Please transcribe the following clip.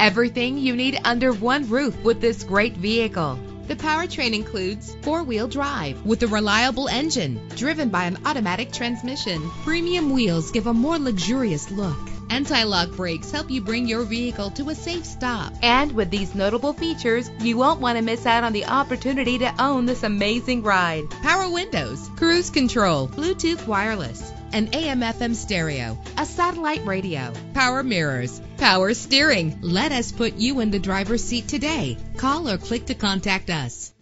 Everything you need under one roof with this great vehicle. The powertrain includes four-wheel drive with a reliable engine driven by an automatic transmission. Premium wheels give a more luxurious look. Anti-lock brakes help you bring your vehicle to a safe stop. And with these notable features, you won't want to miss out on the opportunity to own this amazing ride. Power windows, cruise control, Bluetooth wireless, an AM FM stereo, a satellite radio, power mirrors, power steering. Let us put you in the driver's seat today. Call or click to contact us.